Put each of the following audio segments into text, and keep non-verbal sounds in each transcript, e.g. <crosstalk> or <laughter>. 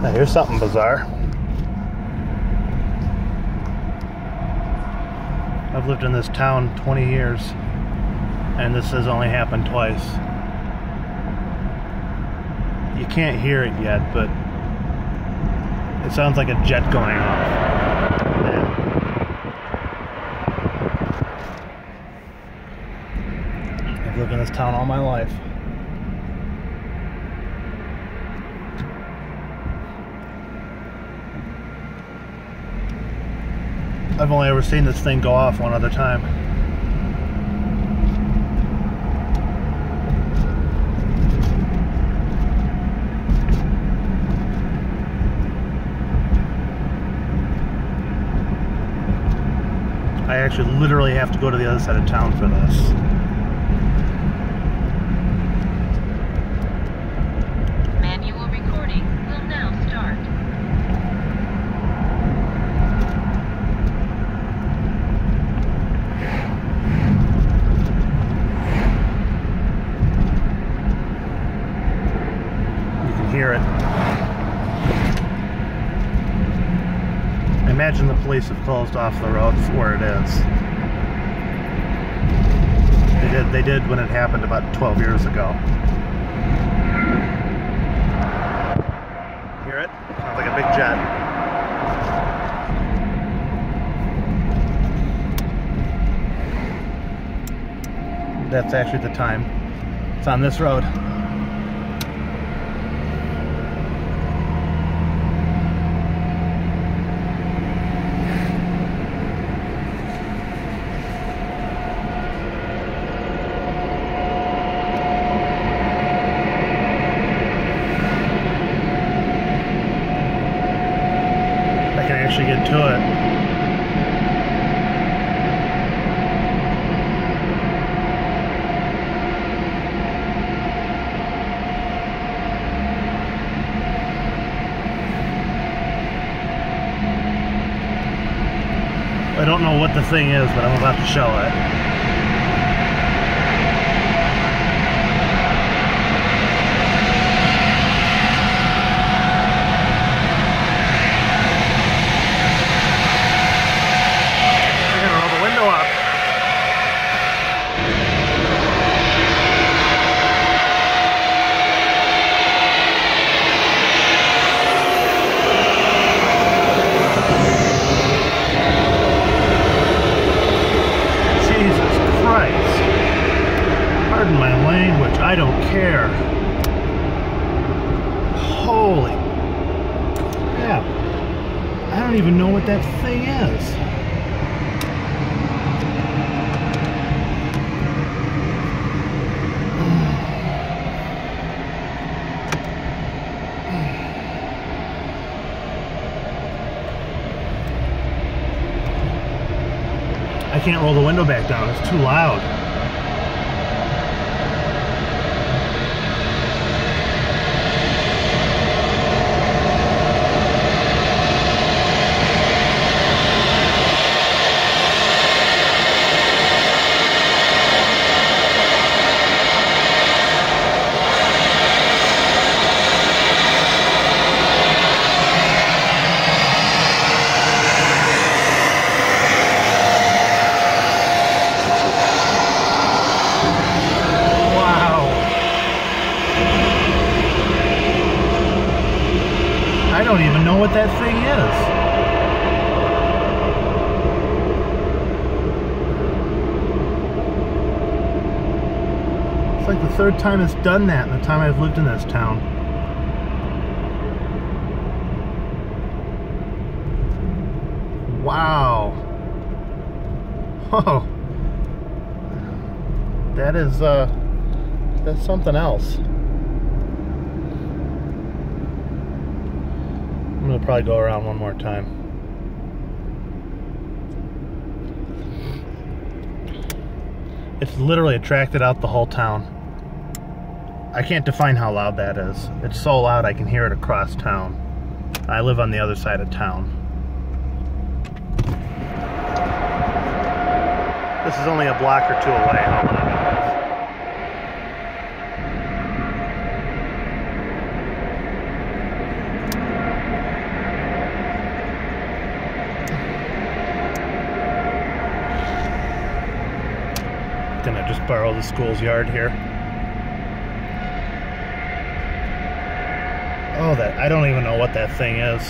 Now here's something bizarre. I've lived in this town 20 years, and this has only happened twice. You can't hear it yet, but it sounds like a jet going off. I've lived in this town all my life. I've only ever seen this thing go off one other time. I actually literally have to go to the other side of town for this. Manual recording will now start. You can hear it. I imagine the police have closed off the road where it is. They did. They did when it happened about 12 years ago. Hear it? Sounds like a big jet. That's actually the time. It's on this road. I can actually get to it. I don't know what the thing is, but I'm about to show it. I'm gonna roll the window up. Jesus Christ. Pardon my language, I don't care. Holy crap. I don't even know what that thing is. <sighs> I can't roll the window back down. It's too loud. Wow. I don't even know what that thing is. It's like the third time it's done that in the time I've lived in this town. Wow. Oh. That is, uh, that's something else. I'm gonna probably go around one more time. It's literally attracted out the whole town. I can't define how loud that is. It's so loud I can hear it across town. I live on the other side of town. This is only a block or two away. Borrow the school's yard here. Oh, that I don't even know what that thing is.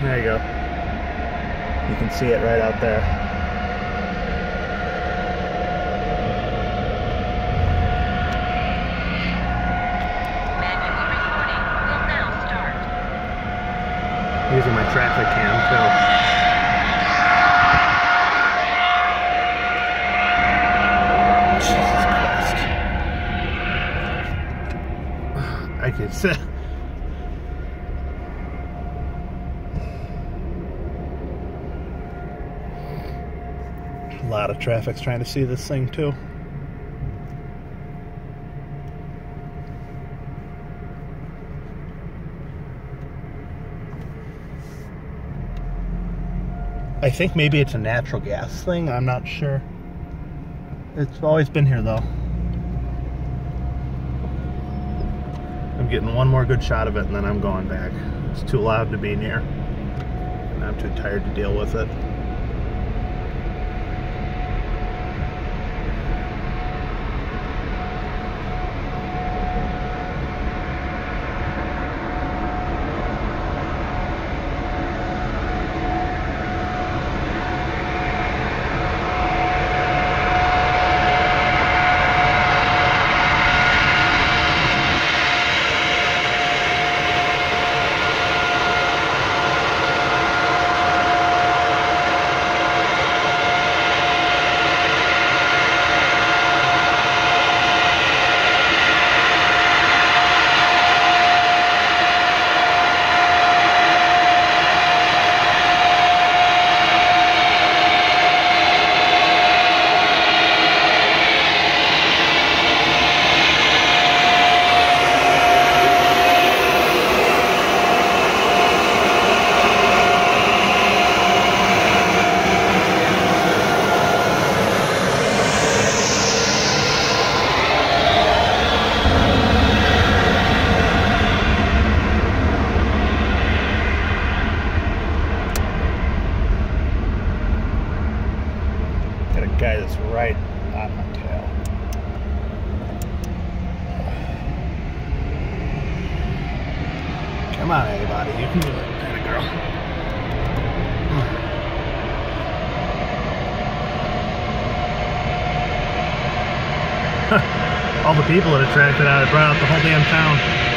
There you go. You can see it right out there. Manual recording will now start. Using my traffic cam too. I could say. A lot of traffic's trying to see this thing too. I think maybe it's a natural gas thing. I'm not sure. It's always been here though. Getting one more good shot of it and then I'm going back. It's too loud to be near. And I'm too tired to deal with it. That's right on my tail. Come on, anybody. You can do it. Girl. <laughs> All the people that attracted out, it brought out the whole damn town.